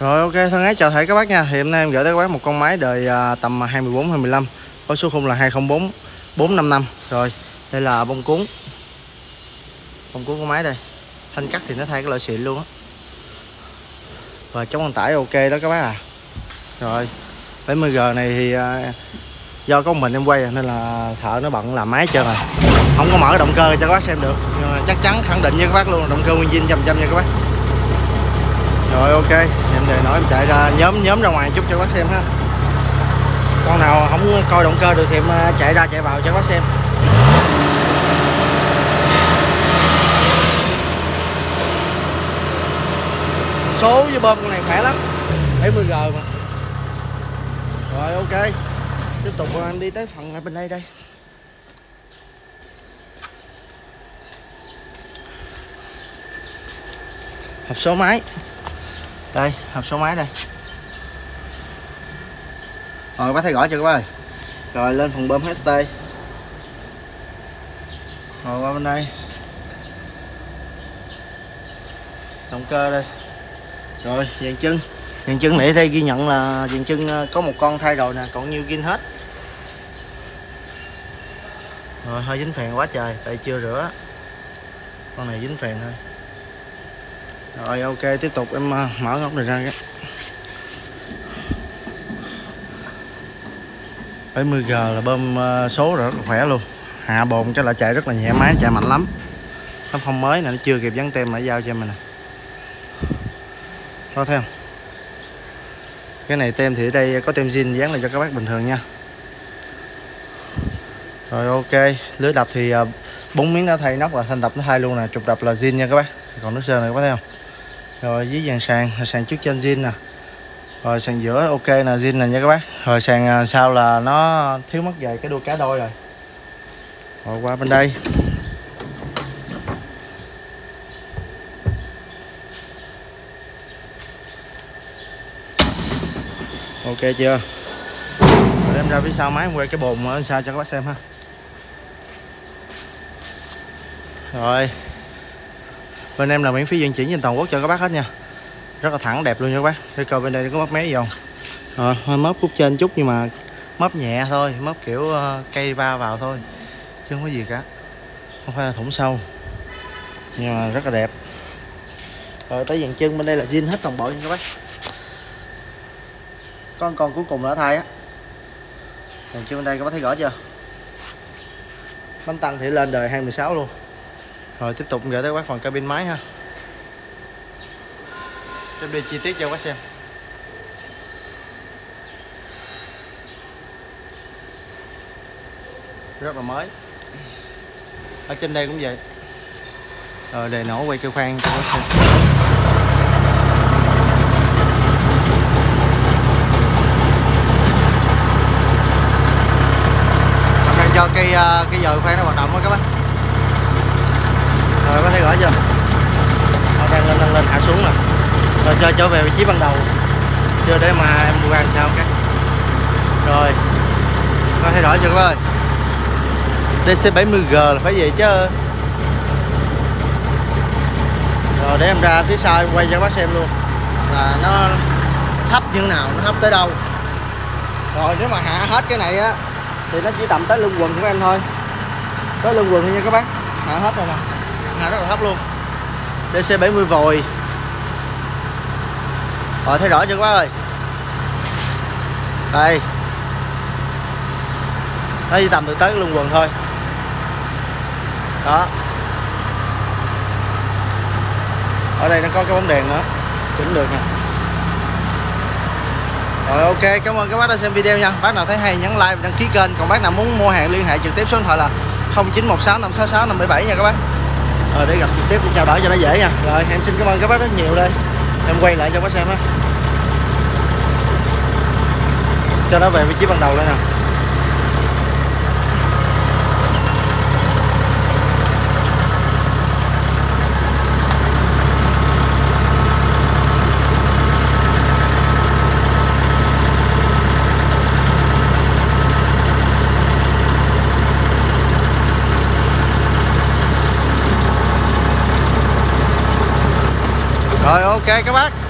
Rồi ok thân ái chào thể các bác nha. Thì hôm nay em gửi tới các bác một con máy đời à, tầm à, 24 25 Có số khung là 204 455 Rồi đây là bông cuốn. Bông cuốn của máy đây. Thanh cắt thì nó thay cái loại xịn luôn á. Và chống ăn tải ok đó các bác à. Rồi 70G này thì à, do có mình em quay à, nên là thợ nó bận làm máy chưa trơn rồi. Không có mở động cơ cho các bác xem được. Nhưng mà chắc chắn khẳng định với các bác luôn là động cơ nguyên zin trăm trăm nha các bác rồi, ok. Em đề nói em chạy ra nhóm nhóm ra ngoài chút cho bác xem ha. Con nào không coi động cơ được thì em à, chạy ra chạy vào cho bác xem. Số với bơm con này khỏe lắm. 70g mà. Rồi, ok. Tiếp tục anh đi tới phần ở bên đây đây. Hộp số máy đây, hộp số máy đây. Rồi, bác thấy rõ chưa các bác rồi, lên phần bơm HT rồi, qua bên đây. Động cơ đây. Rồi, dàn chân. Dàn chân nãy đây ghi nhận là dàn chân ờ, có một con thay rồi nè, còn nhiêu gin hết. Rồi, hơi dính phèn quá trời, tại chưa rửa. Con này dính phèn thôi rồi, ok, tiếp tục em à, mở góc này ra cái 70G là bơm à, số số rất là khỏe luôn. Hạ bồn cho là chạy rất là nhẹ máy, chạy mạnh lắm. Nó không mới nè, nó chưa kịp dán tem lại giao cho mình nè. Có theo cái này tem thì ở đây có tem zin dán lại cho các bác bình thường nha. Rồi, ok, lưới đập thì à, bốn miếng đã thay nóc là thanh đập nó thay luôn nè, trục đập là zin nha các bác. Còn nước sơn này các bác thấy không? Rồi, dưới dàn sàn sàn trước trên zin nè. Rồi, sàn giữa, ok nè zin nè nha các bác. Rồi, sàn à, sau là nó thiếu mất vài cái đuôi cá đôi rồi. Rồi, qua bên đây. Ok chưa? Rồi, đem ra phía sau máy, quay cái bồn ở xa cho các bác xem ha. Rồi bên em là miễn phí vận chuyển trên toàn quốc cho các bác hết nha. Rất là thẳng đẹp luôn nha các bác. Để coi bên đây có mấp mé gì không? Rồi hơi mớp khúc trên chút nhưng mà mớp nhẹ thôi mớp kiểu uh, cây va vào thôi chứ không có gì cả. Không phải là thủng sâu. Nhưng mà rất là đẹp. Rồi tới dàn chân bên đây là zin hết toàn bộ nha các bác. Con con cuối cùng đã thay á. Dàn chân bên đây các bác thấy rõ chưa? Bánh tăng thì lên đời 26 luôn rồi, tiếp tục gửi tới các bác phần cabin máy ha. Tiếp đi chi tiết cho các bác xem. Rất là mới. Ở trên đây cũng vậy. Rồi, đề nổ quay cơ khoan cho các bác xem. Hôm nay cho cây cái ờ, cây giờ khoan nó hoạt động đó các bác rồi, có thấy rõ chưa? Nó đang lên lên lên, hạ xuống nè. Rồi, cho trở về vị trí ban đầu. Chưa để mà em mua ăn sao cái rồi. Có thấy rõ chưa, các ơi? DC70G là phải vậy chứ. Rồi, để em ra phía sau, em quay cho các bác xem luôn. Là nó thấp như thế nào, nó thấp tới đâu. Rồi, nếu mà hạ hết cái này á, thì nó chỉ tầm tới lưng quần của em thôi. Tới lưng quần thôi nha các bác. Hạ hết rồi nè hạ rất là thấp luôn. DC 70 vòi rồi thấy rõ chưa các bác ơi đây. Nó chỉ tầm từ tới lưng quần thôi. Đó. Ở đây nó có cái bóng đèn nữa. Chỉnh được nè. Rồi, ok. Cảm ơn các bác đã xem video nha. Bác nào thấy hay nhấn like và đăng ký kênh. Còn bác nào muốn mua hàng liên hệ trực tiếp số điện thoại là 0916 566 577 nha các bác rồi để gặp trực tiếp để trao đổi cho nó dễ nha. Rồi, em xin cảm ơn các bác rất nhiều đây. Em quay lại cho bác xem á. Cho nó về vị trí ban đầu đây nè rồi ok các bác.